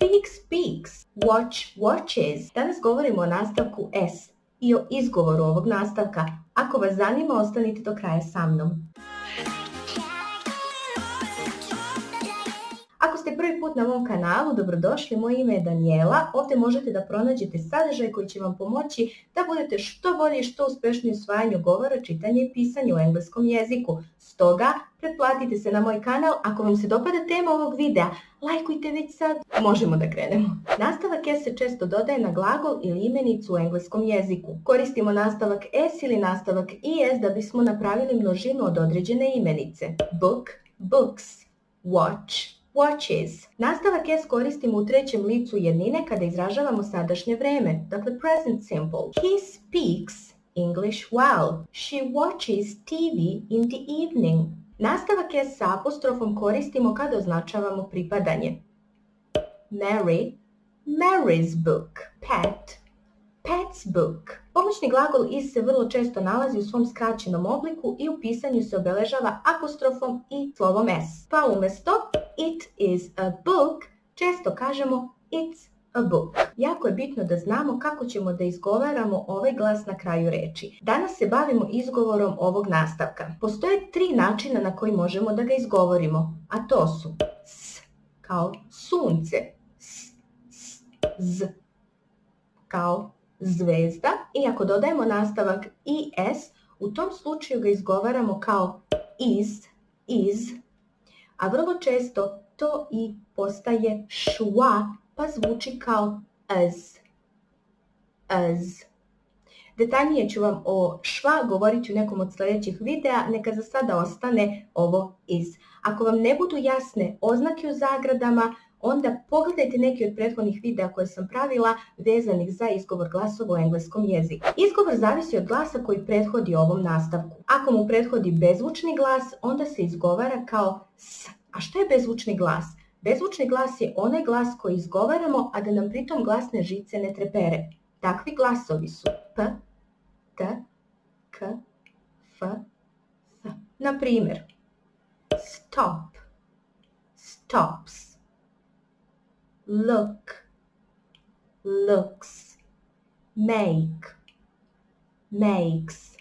Speak speaks. Watch watches. Danas govorimo o nastavku S i o izgovoru ovog nastavka. Ako vas zanima, ostanite do kraja sa mnom. Prvi put na mom kanalu, dobrodošli, moje ime je Daniela. Ovdje možete da pronađete sadržaj koji će vam pomoći da budete što bolji i što uspešniji u usvajanju govora, čitanja i pisanja u engleskom jeziku. Stoga, pretplatite se na moj kanal. Ako vam se dopada tema ovog videa, lajkujte već sad. Možemo da krenemo. Nastavak S se često dodaje na glagol ili imenicu u engleskom jeziku. Koristimo nastavak S ili nastavak IS da bismo napravili množinu od određene imenice. Book, books, watch, watches. Nastavak S koristimo u trećem licu jednine kada izražavamo sadašnje vreme, dakle present simple. He speaks English well. She watches TV in the evening. Nastavak S sa apostrofom koristimo kada označavamo pripadanje. Mary, Mary's book. Pet, Pet's book. Pomoćni glagol is se vrlo često nalazi u svom skraćenom obliku i u pisanju se obeležava apostrofom i slovom s. Pa umjesto it is a book često kažemo it's a book. Jako je bitno da znamo kako ćemo da izgovaramo ovaj glas na kraju reči. Danas se bavimo izgovorom ovog nastavka. Postoje tri načina na koji možemo da ga izgovorimo, a to su s kao sunce, s, s, z kao zvezda i ako dodajemo nastavak is, u tom slučaju ga izgovaramo kao is, iz, a vrlo često to i postaje šua pa zvuči kao as. Detaljnije ću vam o šva govoriti u nekom od sljedećih videa, neka za sada ostane ovo iz. Ako vam ne budu jasne oznake u zagradama, onda pogledajte neki od prethodnih videa koje sam pravila vezanih za izgovor glasova u engleskom jeziku. Izgovor zavisi od glasa koji prethodi ovom nastavku. Ako mu prethodi bezvučni glas, onda se izgovara kao s. A što je bezvučni glas? Bezvučni glas je onaj glas koji izgovaramo, a da nam pritom glasne žice ne trepere. Takvi glasovi su p, t, k, f, th. Na primjer, stop, stops, look, looks, make, makes,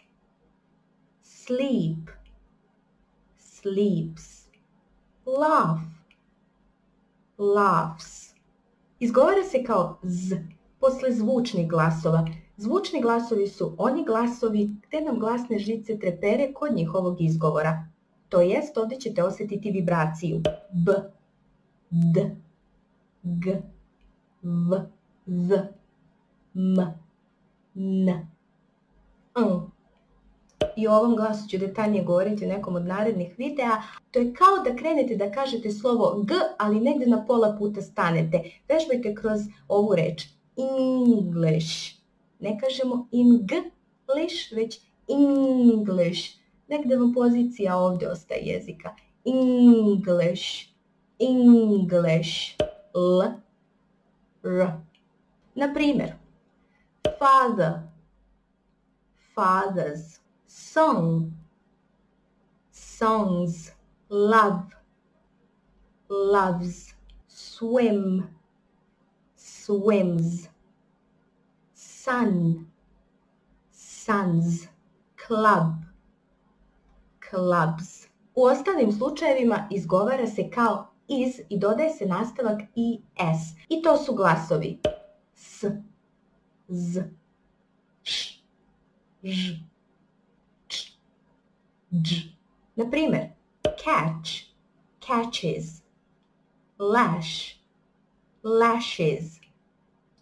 sleep, sleeps, laugh, laughs. Izgovara se kao z posle zvučnih glasova. Zvučni glasovi su oni glasovi gdje nam glasne žice trepere kod njihovog izgovora. To jest, ovdje ćete osjetiti vibraciju. B, D, G, V, Z, M, N, N. I o ovom glasu ću detaljnije govoriti u nekom od narednih videa. To je kao da krenete da kažete slovo G, ali negdje na pola puta stanete. Vežbajte kroz ovu reč. English. Ne kažemo English, već English. Negdje vam pozicija ovdje ostaje jezika. English. English. L, R. Na primjer, father, fathers, song, songs, love, loves, swim, swims, sun, sons, club, clubs. U ostalim slučajevima izgovara se kao iz i dodaje se nastavak i s. I to su glasovi s, z, š, ž, č, dž. Na primjer, catch, catches, lash, lashes,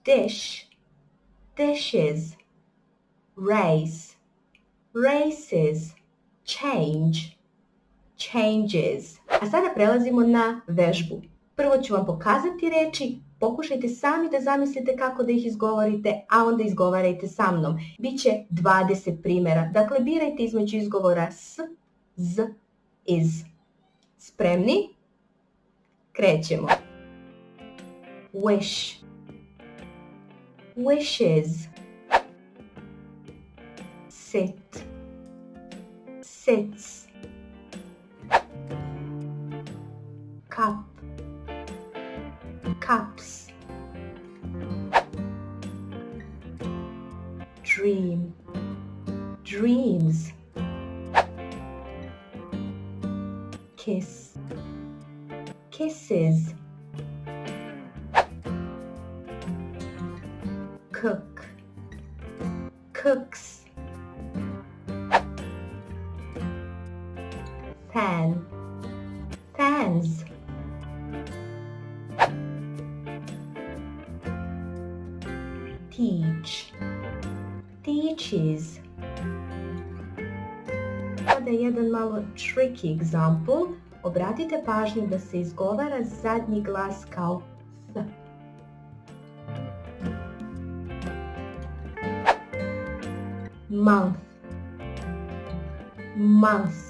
dish, dishes, race, races, change, changes. A sada prelazimo na vežbu. Prvo ću vam pokazati reči, pokušajte sami da zamislite kako da ih izgovorite, a onda izgovarajte sa mnom. Biće 20 primjera, dakle birajte između izgovora s, z, iz. Spremni? Krećemo. Wish, wishes, sit, sits, cup. Cups. Dream. Dreams. Kiss. Kisses. Cook. Cooks. Fan fans teach, teaches. Sada jedan malo tricky example. Obratite pažnju da se izgovara zadnji glas kao s. Month, month.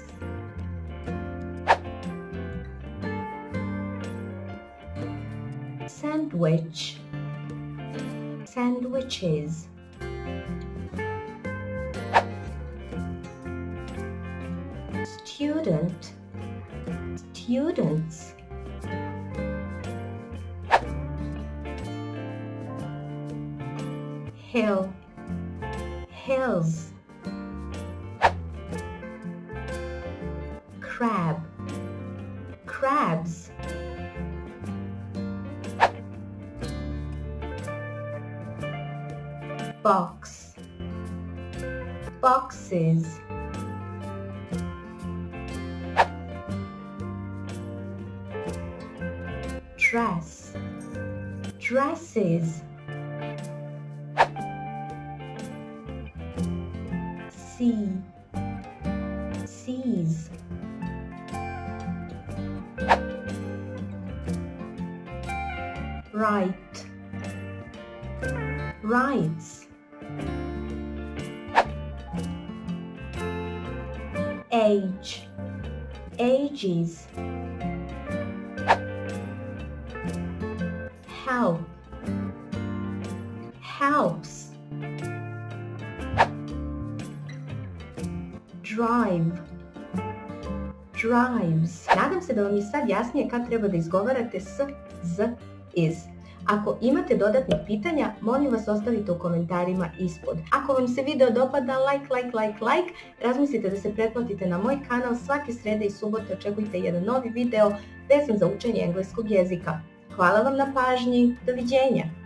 Sandwich, sandwiches. Student, students. Hill, hills. Crab, crabs. Box. Boxes. Dress. Dresses. Sea seas right rights age. Ages. Help helps drive. Drives. Nadam se da vam je sad jasnije kako treba da izgovarate s, z, iz ako imate dodatnih pitanja, molim vas ostavite u komentarima ispod. Ako vam se video dopada, like, like, like, like. Razmislite da se pretplatite na moj kanal. Svake srede i subote očekujte jedan novi video vezan za učenje engleskog jezika. Hvala vam na pažnji. Doviđenja!